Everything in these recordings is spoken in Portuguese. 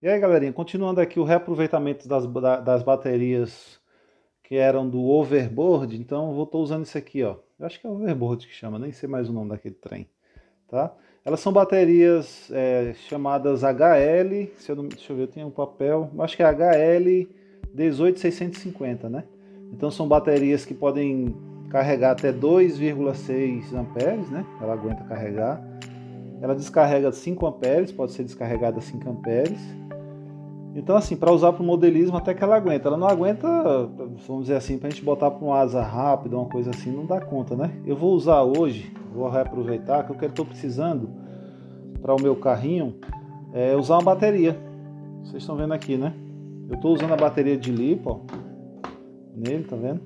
E aí, galerinha, continuando aqui o reaproveitamento das, das baterias que eram do overboard, então eu estou usando isso aqui, ó. Eu acho que é overboard que chama, nem sei mais o nome daquele trem, tá? Elas são baterias é, chamadas HL, se eu não, deixa eu ver, eu tenho um papel, acho que é HL 18650, né? Então são baterias que podem carregar até 2,6 amperes, né? Ela aguenta carregar. Ela descarrega 5 amperes, pode ser descarregada 5 amperes. Então, assim, para usar para o modelismo, até que ela aguenta. Ela não aguenta, vamos dizer assim, para a gente botar para uma asa rápida, uma coisa assim, não dá conta, né? Eu vou usar hoje, vou reaproveitar, que eu estou precisando para o meu carrinho, é usar uma bateria. Vocês estão vendo aqui, né? Eu estou usando a bateria de lipo, ó, nele, tá vendo?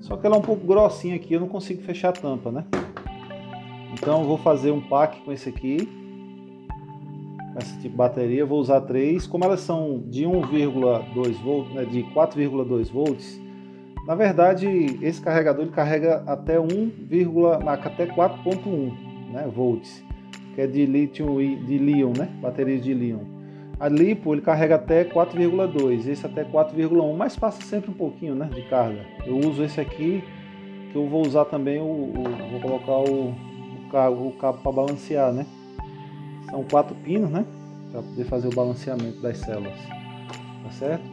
Só que ela é um pouco grossinha aqui, eu não consigo fechar a tampa, né? Então eu vou fazer um pack com esse aqui, esse tipo de bateria, vou usar três. Como elas são de 1,2 volts, né, de 4,2 volts, na verdade esse carregador ele carrega até 1, até 4.1 né, volts, que é de lítio de líon, né? Baterias de líon. A lipo ele carrega até 4,2, esse até 4,1, mas passa sempre um pouquinho, né, de carga. Eu uso esse aqui que eu vou usar também o, o vou colocar o, o cabo, o cabo para balancear, né? São quatro pinos, né? Para poder fazer o balanceamento das células. Tá certo?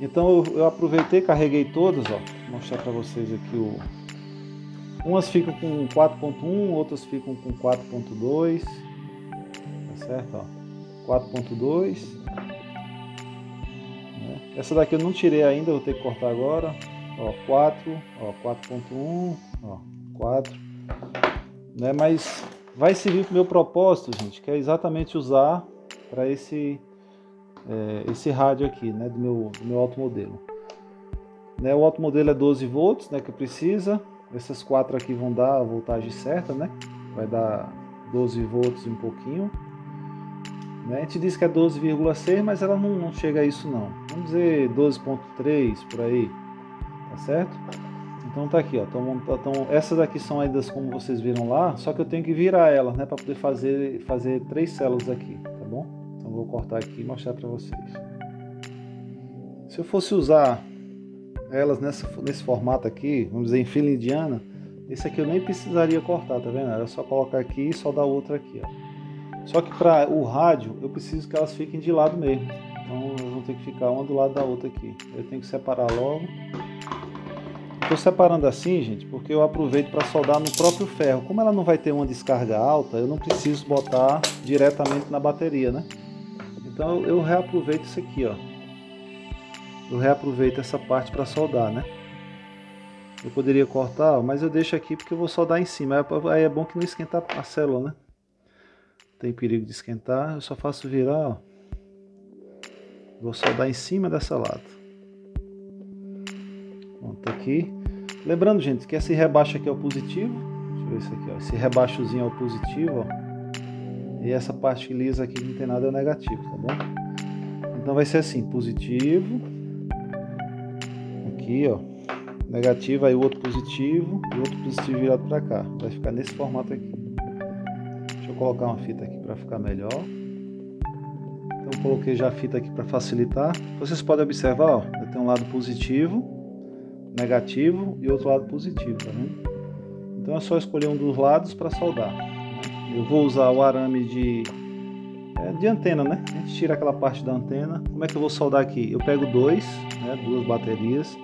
Então eu, eu aproveitei, carreguei todas, ó. Vou mostrar para vocês aqui o. Umas ficam com 4.1, outras ficam com 4.2. Tá certo? Ó. 4.2. Né? Essa daqui eu não tirei ainda, vou ter que cortar agora. Ó, 4, ó, 4.1, ó, 4. Né? Mas vai servir para o meu propósito, gente, que é exatamente usar para esse é, esse rádio aqui, né, do meu, do meu automodelo. Né, o automodelo é 12 volts, né, que precisa. Essas quatro aqui vão dar a voltagem certa, né? Vai dar 12 volts e um pouquinho. Né? A gente diz que é 12,6, mas ela não, não chega a isso não. Vamos dizer 12,3 por aí, tá certo? Então tá aqui, ó. Então, essas aqui são ainda como vocês viram lá, só que eu tenho que virar elas, né, para poder fazer fazer três células aqui, tá bom? Então vou cortar aqui e mostrar para vocês. Se eu fosse usar elas nessa, nesse formato aqui, vamos dizer em fila indiana, esse aqui eu nem precisaria cortar, tá vendo? Era só colocar aqui e só dar outra aqui, ó. Só que para o rádio eu preciso que elas fiquem de lado mesmo. Então elas vão ter que ficar uma do lado da outra aqui. Eu tenho que separar logo. Estou separando assim, gente, porque eu aproveito para soldar no próprio ferro. Como ela não vai ter uma descarga alta, eu não preciso botar diretamente na bateria, né? Então eu reaproveito isso aqui, ó. Eu reaproveito essa parte para soldar, né? Eu poderia cortar, mas eu deixo aqui porque eu vou soldar em cima. Aí é bom que não esquenta a célula, né? Tem perigo de esquentar. Eu só faço virar, ó. Vou soldar em cima dessa lata. Pronto, aqui. Lembrando, gente, que esse rebaixo aqui é o positivo. Deixa eu ver isso aqui, ó. Esse rebaixozinho é o positivo, ó. E essa parte lisa aqui que não tem nada é o negativo, tá bom? Então vai ser assim, positivo. Aqui, ó. Negativo, aí o outro positivo. E o outro positivo virado para cá. Vai ficar nesse formato aqui. Deixa eu colocar uma fita aqui para ficar melhor. Então coloquei já a fita aqui para facilitar. Vocês podem observar, ó, eu tenho um lado positivo negativo e outro lado positivo, tá? Então é só escolher um dos lados para soldar. Eu vou usar o arame de, é, de antena, né? A gente tira aquela parte da antena. Como é que eu vou soldar aqui? Eu pego dois, né, duas baterias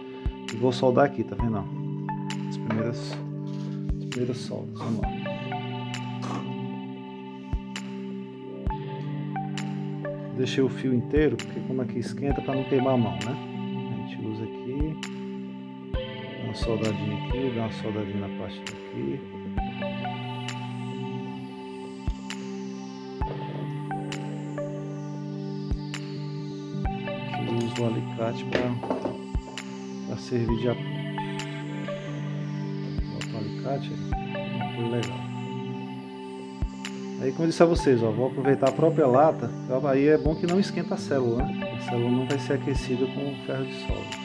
e vou soldar aqui, tá vendo? As primeiras, as primeiras soldas, vamos lá. Deixei o fio inteiro, porque como aqui esquenta para não queimar a mão, né? Soldadinha aqui, dá uma soldadinha na parte. Aqui eu uso o alicate para servir de apoio. Bota o alicate, coisa legal. Aí como eu disse a vocês, ó, vou aproveitar a própria lata, aí é bom que não esquenta a célula, né? A célula não vai ser aquecida com ferro de solda.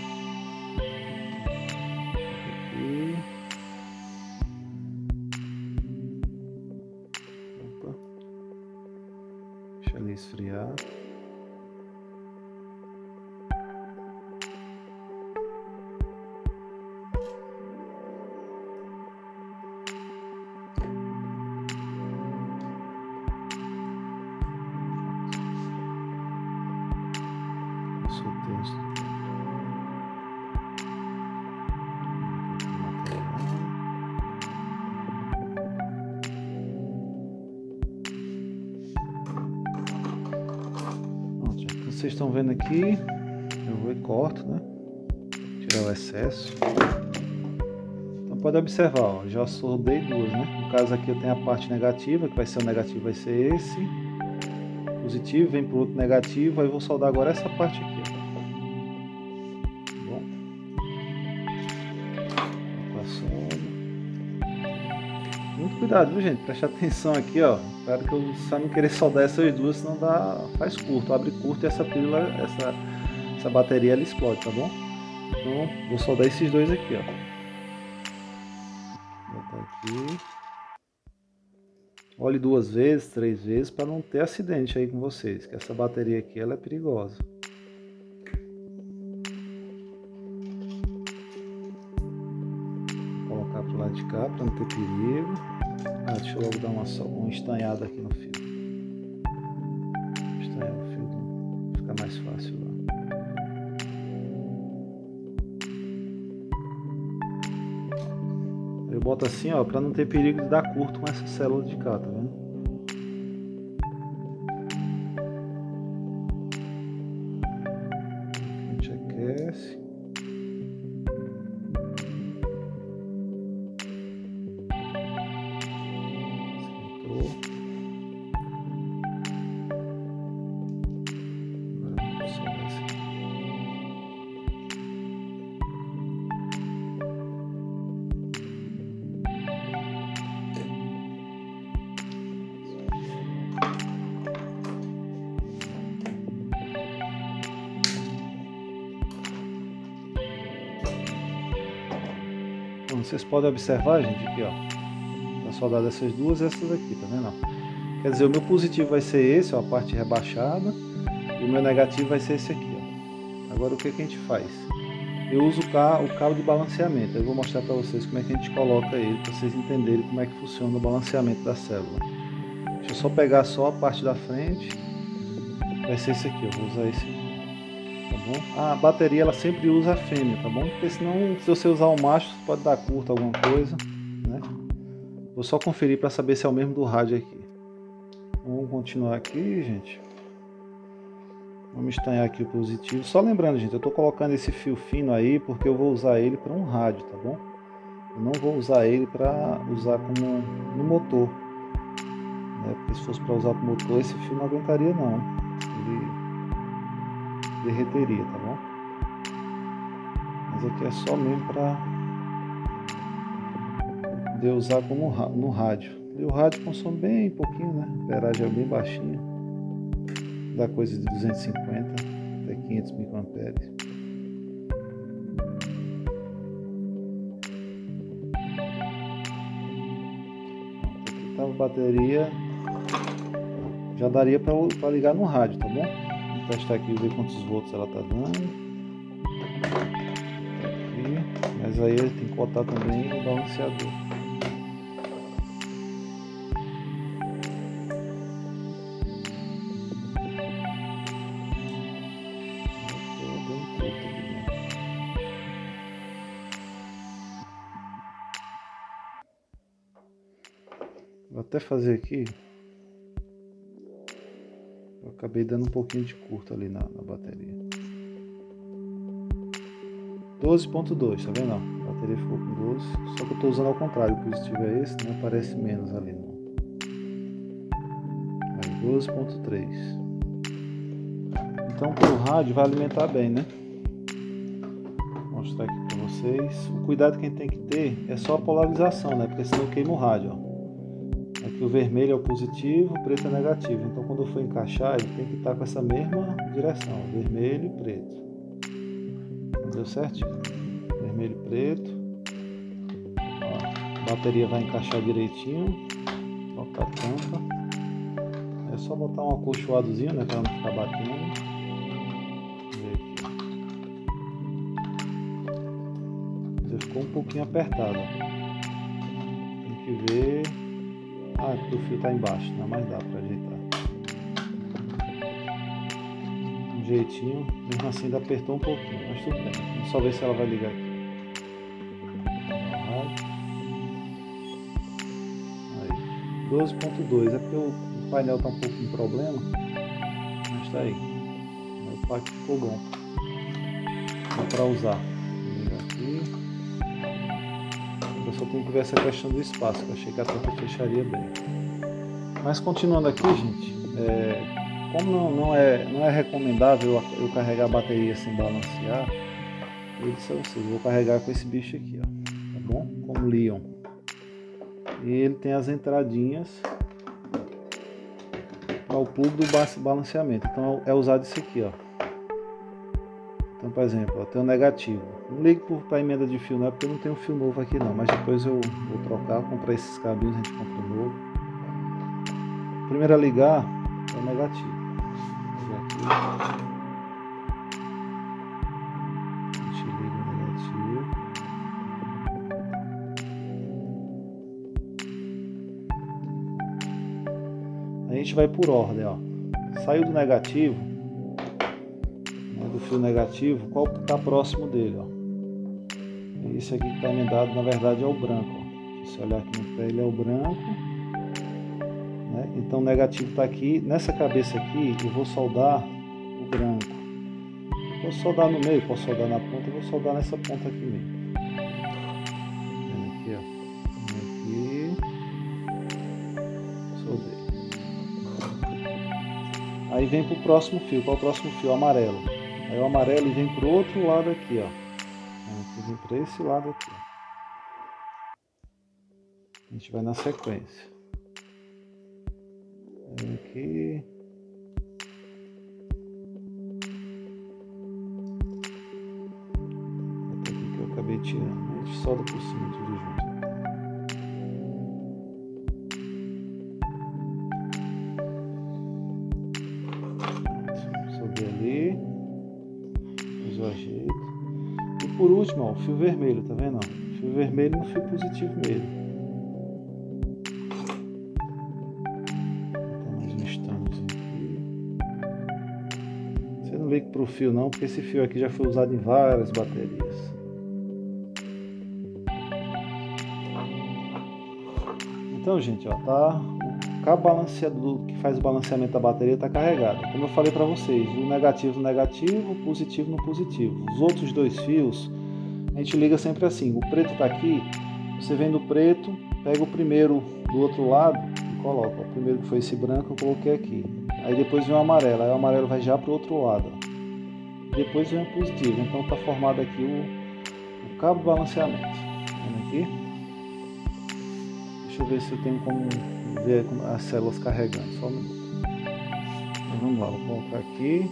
Estão vendo aqui, eu vou e corto, né? Tirar o excesso. Então pode observar, ó, já soldei duas, né? No caso aqui eu tenho a parte negativa, que vai ser o negativo, vai ser esse. Positivo, vem para o outro negativo, aí vou soldar agora essa parte aqui, ó. Cuidado, viu gente? Preste atenção aqui, ó. Claro que eu só não querer soldar essas duas, senão dá, faz curto, abre curto e essa pílula, essa, essa bateria ela explode, tá bom? Então vou soldar esses dois aqui, ó. Botar aqui. Olhe duas vezes, três vezes para não ter acidente aí com vocês, que essa bateria aqui ela é perigosa. Vou colocar pro lado de cá para não ter perigo. Ah, deixa eu logo dar uma, uma estanhada aqui no fio. Estanhar o fio fica mais fácil lá. Eu boto assim, ó, para não ter perigo de dar curto com essa célula de cá, tá vendo? Vocês podem observar, gente, aqui ó, tá soldado essas duas essas aqui, tá vendo? Quer dizer, o meu positivo vai ser esse, ó, a parte rebaixada, e o meu negativo vai ser esse aqui, ó. Agora o que, que a gente faz? Eu uso o cabo de balanceamento, eu vou mostrar para vocês como é que a gente coloca ele, para vocês entenderem como é que funciona o balanceamento da célula. Deixa eu só pegar só a parte da frente, vai ser esse aqui, eu vou usar esse aqui bom? A bateria ela sempre usa a fêmea, tá bom? Porque senão, se você usar o macho, pode dar curto alguma coisa, né? Vou só conferir para saber se é o mesmo do rádio aqui. Vamos continuar aqui, gente. Vamos estanhar aqui o positivo. Só lembrando, gente, eu estou colocando esse fio fino aí porque eu vou usar ele para um rádio, tá bom? Eu não vou usar ele para usar como no motor. Né? Porque se fosse para usar para motor, esse fio não aguentaria não. Ele derreteria, tá bom? Mas aqui é só mesmo para de usar como no rádio. E o rádio consome bem pouquinho, né? A ampéragem é bem baixinha. Dá coisa de 250 até 500 microamperes. Tá a bateria. Já daria para ligar no rádio, tá bom? Testar aqui ver quantos volts ela tá dando. Aqui. Mas aí tem que botar também o balanceador. Vou até fazer aqui acabei dando um pouquinho de curto ali na, na bateria. 12.2, tá vendo? A bateria ficou com 12, só que eu estou usando ao contrário, o positivo é esse, né? Aparece menos ali no. 12.3. Então o rádio vai alimentar bem, né? Vou mostrar aqui para vocês. O cuidado que a gente tem que ter é só a polarização, né? Porque senão queima o rádio, ó. Aqui o vermelho é o positivo, o preto é negativo. Então quando for encaixar, ele tem que estar com essa mesma direção, vermelho e preto. Deu certinho? Vermelho e preto. Ó, a bateria vai encaixar direitinho. Colocar a tampa. É só botar um acolchoadozinho, né, para não ficar batendo. ficou um pouquinho apertado. Tem que ver é porque o fio está embaixo, não mais dá para ajeitar. Um jeitinho, mesmo assim ainda apertou um pouquinho, mas tudo bem. Vamos só ver se ela vai ligar aqui. Aí, 12.2, é porque o painel está um pouco com problema, mas está aí. pack ficou bom. Dá para usar. Só ver essa questão do espaço, que eu achei que a tampa fecharia bem. Mas continuando aqui, gente, é, como não, não, é, não é recomendável eu carregar a bateria sem balancear, eu disse a vocês, vou carregar com esse bicho aqui, ó, tá bom? Como Leon. E ele tem as entradinhas para o plug do balanceamento. Então é usado isso aqui, ó. Então, por exemplo, eu tenho um negativo. Não ligo para emenda de fio, não é porque eu não tenho fio novo aqui não, mas depois eu vou trocar, comprar esses cabinhos, a gente compra um novo. Primeiro a ligar é negativo. negativo. a gente vai por ordem, ó. Saiu do negativo, fio negativo, qual está próximo dele, ó. Esse aqui que está emendado, na verdade, é o branco. Ó. Se olhar aqui no pé, ele é o branco. Né? Então o negativo está aqui. Nessa cabeça aqui, eu vou soldar o branco. Posso soldar no meio, posso soldar na ponta, vou soldar nessa ponta aqui mesmo. Aqui, ó. Aí vem para o próximo fio. Qual é o próximo fio? Amarelo. Aí o amarelo vem para o outro lado aqui, ó. Vem para esse lado aqui. A gente vai na sequência. Aqui. Até aqui que eu acabei tirando. A gente solda por cima tudo junto. Por último, ó, o fio vermelho, tá vendo? Fio vermelho no fio positivo mesmo. Você não liga pro fio não, porque esse fio aqui já foi usado em várias baterias. Então, gente, ó, tá cabo balanceador que faz o balanceamento da bateria está carregado. Como eu falei para vocês, o negativo no negativo, o positivo no positivo. Os outros dois fios, a gente liga sempre assim. O preto está aqui, você vem do preto, pega o primeiro do outro lado e coloca. O primeiro que foi esse branco eu coloquei aqui. Aí depois vem o amarelo, aí o amarelo vai já para o outro lado. Depois vem o positivo. Então está formado aqui o, o cabo balanceamento. Vendo aqui? Deixa eu ver se eu tenho como ver as células carregando. Só um minuto. Então, vamos lá, vou colocar aqui.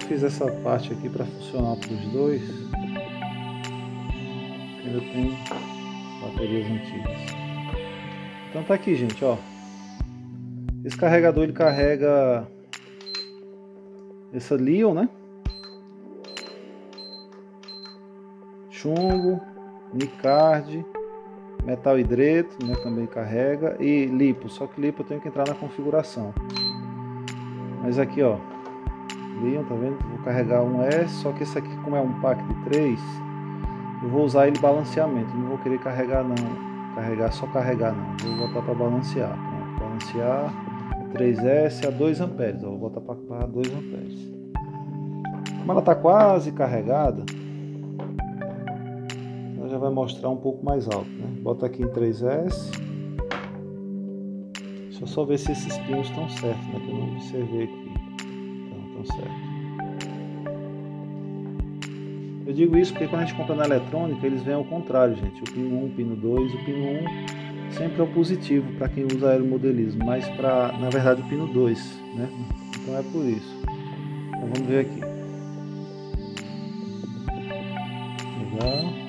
Fiz essa parte aqui para funcionar para os dois. Ainda tem baterias antigas. Então tá aqui, gente, ó. Esse carregador ele carrega essa Leon, né? chumbo, nicard, metal hidreto, né, também carrega, e lipo, só que lipo eu tenho que entrar na configuração. Mas aqui ó, Tá vendo? Vou carregar um S, só que esse aqui como é um pack de 3, eu vou usar ele balanceamento, não vou querer carregar não, carregar só carregar não, vou botar para balancear, Pronto, balancear 3S a 2 amperes, vou botar para 2 amperes. Como ela está quase carregada, já vai mostrar um pouco mais alto. Né? Bota aqui em 3S. Deixa eu só ver se esses pinos estão certos, né? que eu não observei aqui. Certos. Eu digo isso porque quando a gente compra na eletrônica, eles vêm ao contrário, gente. O pino 1, o pino 2, o pino 1 sempre é o positivo para quem usa aeromodelismo, mas para, na verdade, o pino 2, né? Então é por isso. Então vamos ver aqui. Legal.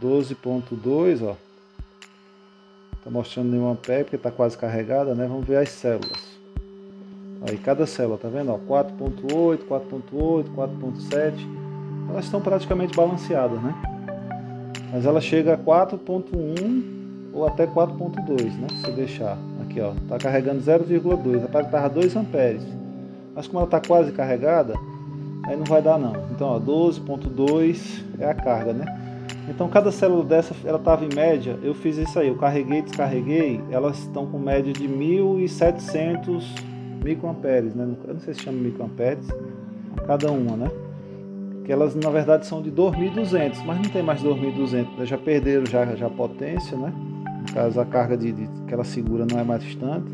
12.2, ó. Tá mostrando nenhuma pé porque tá quase carregada, né? Vamos ver as células. Aí cada célula, tá vendo? 4.8, 4.8, 4.7. Elas estão praticamente balanceadas, né? Mas ela chega a 4.1 ou até 4.2, né? Se deixar. Aqui, ó. Tá carregando 0,2. A parte tava 2 amperes. Mas como ela tá quase carregada, aí não vai dar não. Então, ó, 12.2 é a carga, né? Então, cada célula dessa, ela estava em média, eu fiz isso aí, eu carreguei, descarreguei, elas estão com média de 1.700 microamperes, né? Eu não sei se chama microamperes, cada uma, né? Que elas, na verdade, são de 2.200, mas não tem mais 2.200, já perderam já, já a potência, né? No caso, a carga de, de, que ela segura não é mais distante,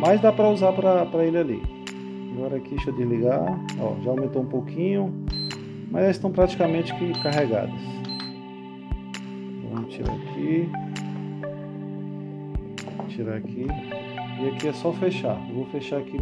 mas dá para usar para ele ali. Agora aqui, deixa eu desligar, ó, já aumentou um pouquinho, mas elas estão praticamente carregadas. Vamos tirar aqui. Tirar aqui. E aqui é só fechar. Eu vou fechar aqui